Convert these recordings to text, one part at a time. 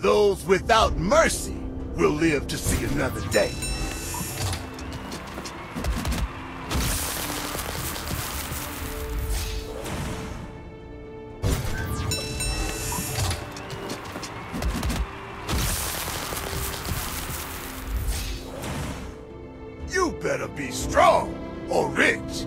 Those without mercy will live to see another day. You better be strong or rich.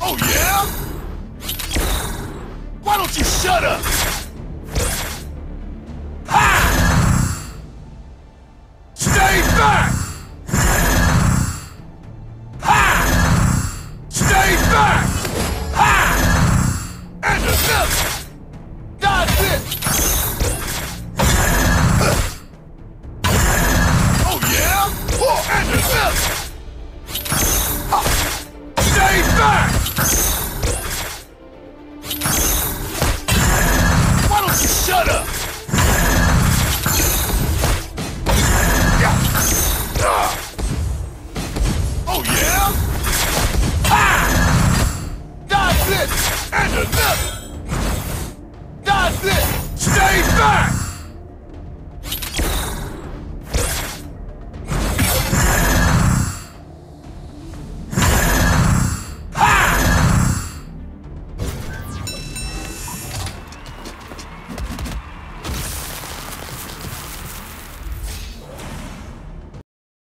Oh yeah? Why don't you shut up? London.